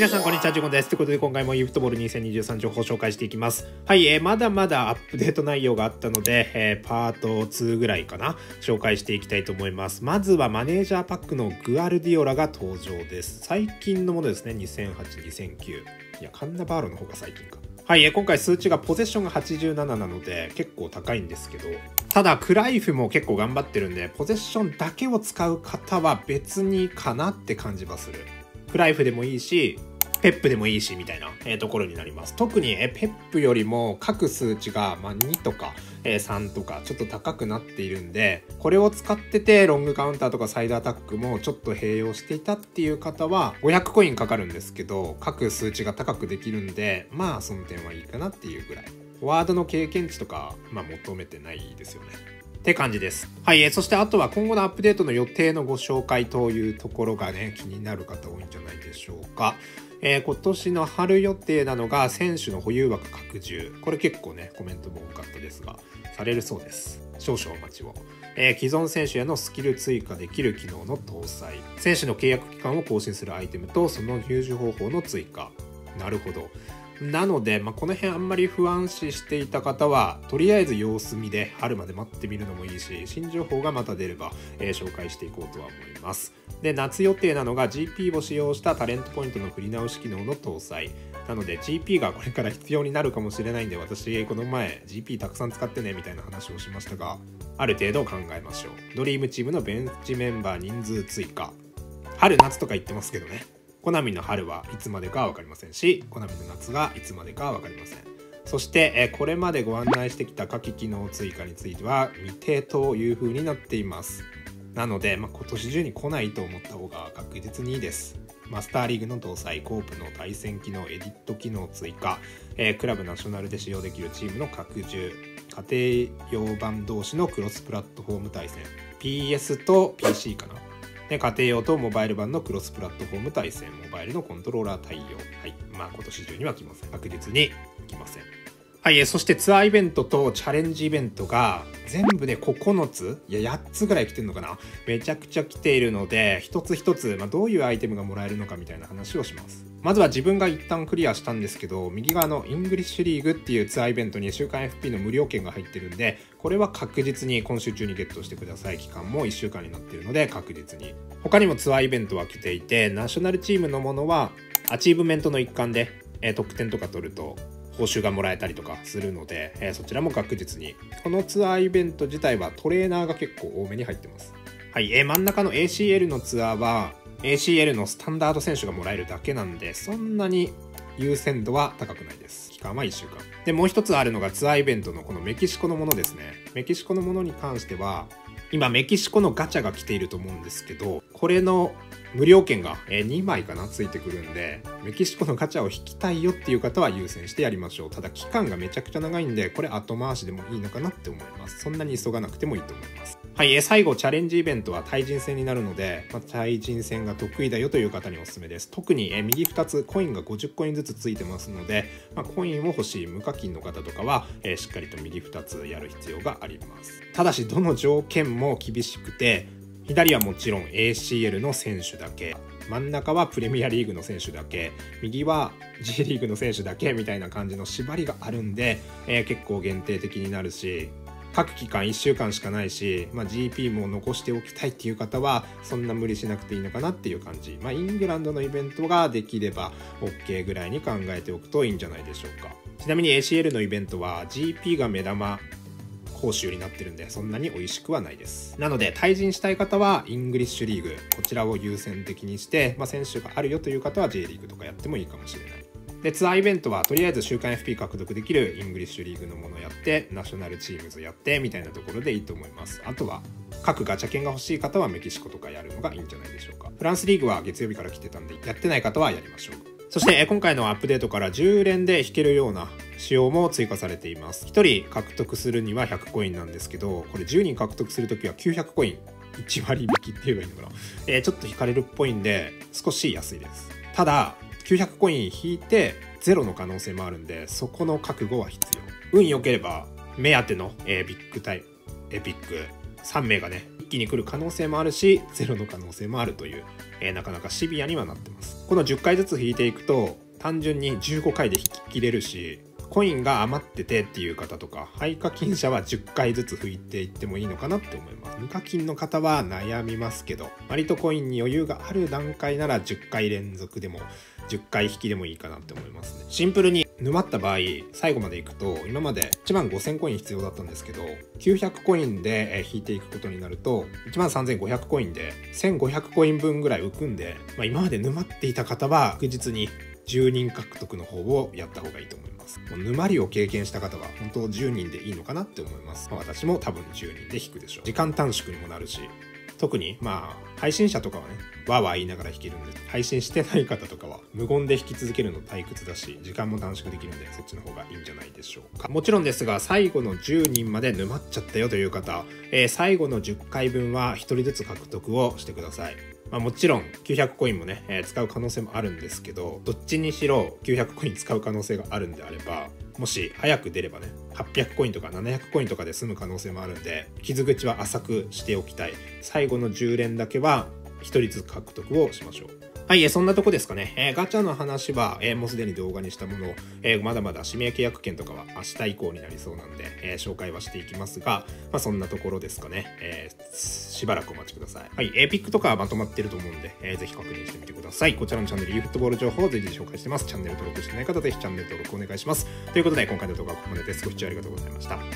皆さんこんにちは、ジュゴンです。ということで今回も e フットボール2023情報を紹介していきます。はい、えー、まだまだアップデート内容があったので、えー、パート2ぐらいかな、紹介していきたいと思います。まずはマネージャーパックのグアルディオラが登場です。最近のものですね、2008、2009。いや、カンナバーロの方が最近か。はい、えー今回数値がポゼッションが87なので結構高いんですけど、ただクライフも結構頑張ってるんで、ポゼッションだけを使う方は別にかなって感じはする。クライフでもいいし、ペップでもいいしみたいな、えーところになります。特に、えペップよりも各数値が、まあ、2とか、えー3とかちょっと高くなっているんで、これを使っててロングカウンターとかサイドアタックもちょっと併用していたっていう方は500コインかかるんですけど、各数値が高くできるんで、まあその点はいいかなっていうぐらい。フォワードの経験値とか、まあ求めてないですよね。って感じです。はい、えーそしてあとは今後のアップデートの予定のご紹介というところがね、気になる方多いんじゃないでしょうか。えー今年の春予定なのが選手の保有枠拡充。これ結構ね、コメントも多かったですが、されるそうです。少々お待ちを。えー既存選手へのスキル追加できる機能の搭載。選手の契約期間を更新するアイテムとその入手方法の追加。なるほど。なので、まあ、この辺あんまり不安視していた方はとりあえず様子見で春まで待ってみるのもいいし新情報がまた出れば、えー紹介していこうとは思いますで夏予定なのが GP を使用したタレントポイントの振り直し機能の搭載。なので GP がこれから必要になるかもしれないんで私この前 GP たくさん使ってねみたいな話をしましたがある程度考えましょう。ドリームチームのベンチメンバー人数追加。春夏とか言ってますけどね。コナミの春はいつまでかは分かりませんしコナミの夏がいつまでかは分かりません。そしてえこれまでご案内してきた下記機能追加については未定という風になっています。なので、まあ、今年中に来ないと思った方が確実にいいです。マスターリーグの搭載コープの対戦機能エディット機能追加、えークラブナショナルで使用できるチームの拡充。家庭用版同士のクロスプラットフォーム対戦。PS と PC かな。で家庭用とモバイル版のクロスプラットフォーム対戦。モバイルのコントローラー対応。はい。まあ今年中には来ません。確実に来ません。はい、そしてツアーイベントとチャレンジイベントが全部で9ついや8つぐらい来てるのかな？めちゃくちゃ来ているので一つ一つ、まあ、どういうアイテムがもらえるのかみたいな話をします。まずは自分が一旦クリアしたんですけど右側のイングリッシュリーグっていうツアーイベントに週間 FP の無料券が入ってるんでこれは確実に今週中にゲットしてください。期間も1週間になってるので確実に。他にもツアーイベントは来ていてナショナルチームのものはアチーブメントの一環で、えー得点とか取ると報酬がもらえたりとかするので、えーそちらも確実にこのツアーイベント自体はトレーナーが結構多めに入ってます。はい、えー真ん中の ACL のツアーは ACL のスタンダード選手がもらえるだけなんでそんなに優先度は高くないです。期間は1週間。でもう一つあるのがツアーイベントのこのメキシコのものですね。メキシコのものに関しては今メキシコのガチャが来ていると思うんですけどこれの無料券が2枚かなついてくるんでメキシコのガチャを引きたいよっていう方は優先してやりましょう。ただ期間がめちゃくちゃ長いんでこれ後回しでもいいのかなって思います。そんなに急がなくてもいいと思います。はい、え最後チャレンジイベントは対人戦になるので、まあ、対人戦が得意だよという方におすすめです。特に、え右2つコインが50コインずつついてますので、まあ、コインを欲しい無課金の方とかは、えしっかりと右2つやる必要があります。ただしどの条件も厳しくて左はもちろん ACL の選手だけ真ん中はプレミアリーグの選手だけ右は J リーグの選手だけみたいな感じの縛りがあるんで、えー結構限定的になるし各期間1週間しかないし、まあ、GP も残しておきたいっていう方はそんな無理しなくていいのかなっていう感じ、まあ、イングランドのイベントができれば OK ぐらいに考えておくといいんじゃないでしょうか。ちなみに ACL のイベントは GP が目玉報酬になってるんでそんなに美味しくはないです。なので対人したい方はイングリッシュリーグこちらを優先的にして、まあ、選手があるよという方は J リーグとかやってもいいかもしれない。でツアーイベントはとりあえず週間 FP 獲得できるイングリッシュリーグのものやってナショナルチームズやってみたいなところでいいと思います。あとは各ガチャ券が欲しい方はメキシコとかやるのがいいんじゃないでしょうか。フランスリーグは月曜日から来てたんでやってない方はやりましょう。そして今回のアップデートから10連で引けるような仕様も追加されています。1人獲得するには100コインなんですけどこれ10人獲得するときは900コイン。1割引きって言えばいいのかな、えーちょっと引かれるっぽいんで少し安いです。ただ900コイン引いてゼロの可能性もあるんでそこの覚悟は必要。運良ければ目当ての、えービッグタイエピック3名がね一気に来る可能性もあるしゼロの可能性もあるという、えー、なかなかシビアにはなってます。この10回ずつ引いていくと単純に15回で引き切れるしコインが余っててっていう方とか廃課金者は10回ずつ拭いていってもいいのかなって思います。無課金の方は悩みますけど割とコインに余裕がある段階なら10回連続でも10回引きでもいいかなって思いますね。シンプルに沼った場合最後までいくと今まで1万5000コイン必要だったんですけど900コインで引いていくことになると1万3500コインで1500コイン分ぐらい浮くんで、まあ、今まで沼っていた方は確実に10人獲得の方をやった方がいいと思います。ます。もう沼りを経験した方は本当10人でいいのかなって思います、まあ、私も多分10人で引くでしょう。時間短縮にもなるし。特にまあ配信者とかはねわーわー言いながら弾けるんで配信してない方とかは無言で弾き続けるの退屈だし時間も短縮できるんでそっちの方がいいんじゃないでしょうか。もちろんですが最後の10人まで沼っちゃったよという方、えー、最後の10回分は1人ずつ獲得をしてください。まあ、もちろん900コインもね、えー、使う可能性もあるんですけどどっちにしろ900コイン使う可能性があるんであればもし早く出ればね800コインとか700コインとかで済む可能性もあるんで傷口は浅くしておきたい最後の10連だけは1人ずつ獲得をしましょうはい、そんなとこですかね。えー、ガチャの話は、えー、もうすでに動画にしたものを、えー、まだまだ指名契約権とかは明日以降になりそうなんで、え紹介はしていきますが、まあ、そんなところですかね。えしばらくお待ちください。はい、エピックとかはまとまってると思うんで、えー、ぜひ確認してみてください。こちらのチャンネル、ユーフットボール情報を随時紹介してます。チャンネル登録してない方、ぜひチャンネル登録お願いします。ということで、今回の動画はここまでです。ご視聴ありがとうございました。